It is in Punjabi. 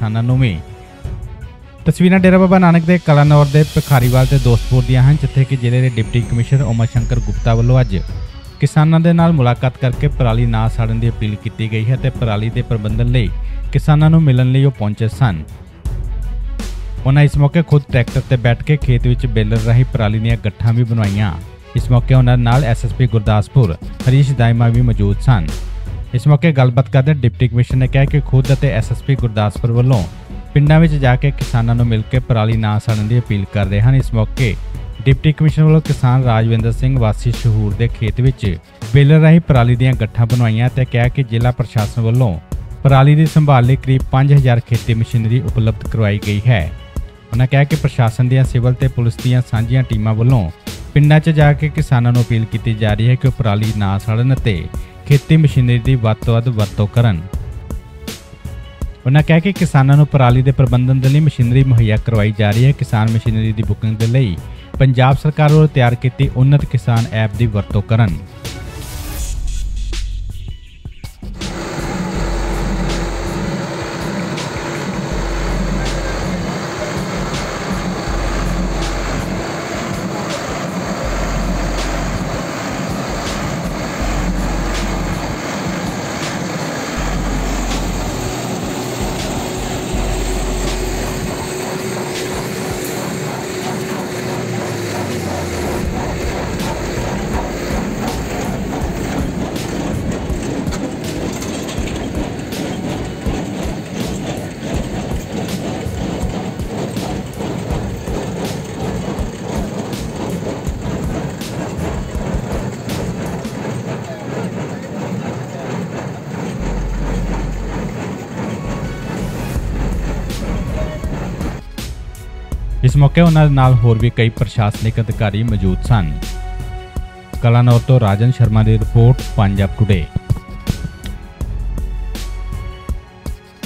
ਕਿਸਾਨਾਂ ਨੂੰ ਵੀ। ਤਸਵੀਰਾਂ ਡੇਰਾ ਬਾਬਾ ਨਾਨਕ ਦੇ ਕਲਾਨੌਰ ਦੇ ਭਿਖਾਰੀਵਾਲ ਤੇ ਦੋਸਤਪੁਰ ਦੀਆਂ ਹਨ, ਜਿੱਥੇ ਕਿ ਜ਼ਿਲ੍ਹੇ ਦੇ ਡਿਪਟੀ ਕਮਿਸ਼ਨਰ ਓਮਾ ਸ਼ੰਕਰ ਗੁਪਤਾ ਵੱਲੋਂ ਅੱਜ ਕਿਸਾਨਾਂ ਦੇ ਨਾਲ ਮੁਲਾਕਾਤ ਕਰਕੇ ਪਰਾਲੀ ਨਾ ਸਾੜਨ ਦੀ ਅਪੀਲ ਕੀਤੀ ਗਈ ਹੈ ਤੇ ਪਰਾਲੀ ਦੇ ਪ੍ਰਬੰਧਨ ਲਈ ਕਿਸਾਨਾਂ ਨੂੰ ਮਿਲਣ ਲਈ ਉਹ ਪਹੁੰਚੇ ਸਨ। ਉਹਨਾਂ ਇਸ ਮੌਕੇ ਖੁਦ ਟਰੈਕਟਰ ਤੇ ਬੈਠ ਕੇ ਖੇਤ ਵਿੱਚ ਬੇਲਰ ਰਾਹੀਂ ਪਰਾਲੀ ਦੀਆਂ ਗੱਠਾਂ ਵੀ ਬਣਵਾਈਆਂ। ਇਸ ਮੌਕੇ ਉਹਨਾਂ ਨਾਲ ਐਸਐਸਪੀ ਗੁਰਦਾਸਪੁਰ, ਹਰੀਸ਼ ਦਾਇਮਾ ਵੀ ਮੌਜੂਦ ਸਨ। ਇਸ ਮੌਕੇ ਗੱਲਬਾਤ ਕਰਦੇ ਡਿਪਟੀ ਕਮਿਸ਼ਨਰ ਨੇ ਕਿਹਾ ਕਿ ਖੁਦ ਅਤੇ ਐਸਐਸਪੀ ਗੁਰਦਾਸਪੁਰ ਵੱਲੋਂ ਪਿੰਡਾਂ ਵਿੱਚ ਜਾ ਕੇ ਕਿਸਾਨਾਂ ਨੂੰ ਮਿਲ ਕੇ ਪਰਾਲੀ ਨਾ ਸਾੜਨ ਦੀ ਅਪੀਲ ਕਰ ਰਹੇ ਹਨ। ਇਸ ਮੌਕੇ ਡਿਪਟੀ ਕਮਿਸ਼ਨਰ ਵੱਲੋਂ ਕਿਸਾਨ ਰਾਜਵਿੰਦਰ ਸਿੰਘ ਵਾਸੀ ਸ਼ਹੂਰ ਦੇ ਖੇਤ ਵਿੱਚ ਬੇਲਰ ਰਾਹੀਂ ਪਰਾਲੀ ਦੀਆਂ ਗੱਠਾਂ ਬਣਵਾਈਆਂ ਤੇ ਕਿਹਾ ਕਿ ਜ਼ਿਲ੍ਹਾ ਪ੍ਰਸ਼ਾਸਨ ਵੱਲੋਂ ਪਰਾਲੀ ਦੀ ਸੰਭਾਲ ਲਈ ਕਰੀਬ 5000 ਖੇਤੀ ਮਸ਼ੀਨਰੀ ਉਪਲਬਧ ਕਰਵਾਈ ਗਈ ਹੈ। ਉਹਨਾਂ ਕਿਹਾ ਕਿ ਪ੍ਰਸ਼ਾਸਨ ਦੀਆਂ ਸਿਵਲ ਤੇ ਪੁਲਿਸ ਦੀਆਂ ਸਾਂਝੀਆਂ ਟੀਮਾਂ ਵੱਲੋਂ ਪਿੰਡਾਂ 'ਚ ਜਾ ਕੇ ਕਿਸਾਨਾਂ ਨੂੰ ਅਪੀਲ ਕੀਤੀ ਜਾ ਰਹੀ ਹੈ ਕਿ ਉਹ ਪਰਾਲੀ ਨਾ ਸਾੜਨ ਅਤੇ ਖੇਤੀ ਮਸ਼ੀਨਰੀ ਦੀ ਵੱਧ ਤੋਂ ਵੱਧ ਵਰਤੋਂ ਕਰਨ। ਉਹਨਾਂ ਕਿਹਾ ਕਿ ਕਿਸਾਨਾਂ ਨੂੰ ਪਰਾਲੀ ਦੇ ਪ੍ਰਬੰਧਨ ਦੇ ਲਈ ਮਸ਼ੀਨਰੀ ਮੁਹੱਈਆ ਕਰਵਾਈ ਜਾ ਰਹੀ ਹੈ। ਕਿਸਾਨ ਮਸ਼ੀਨਰੀ ਦੀ ਬੁਕਿੰਗ ਦੇ ਲਈ ਪੰਜਾਬ ਸਰਕਾਰ ਵੱਲੋਂ ਤਿਆਰ ਕੀਤੀ ਉન્નਤ ਕਿਸਾਨ ਐਪ ਦੀ ਵਰਤੋਂ ਕਰਨ। ਇਸ ਮੌਕੇ ਉਹਨਾਂ ਦੇ ਨਾਲ ਹੋਰ ਵੀ ਕਈ ਪ੍ਰਸ਼ਾਸਨਿਕ ਅਧਿਕਾਰੀ ਮੌਜੂਦ ਸਨ। ਕਲਾਨੌਰ ਤੋਂ ਰਾਜਨ ਸ਼ਰਮਾ ਦੀ ਰਿਪੋਰਟ, ਪੰਜਾਬ ਟੁਡੇ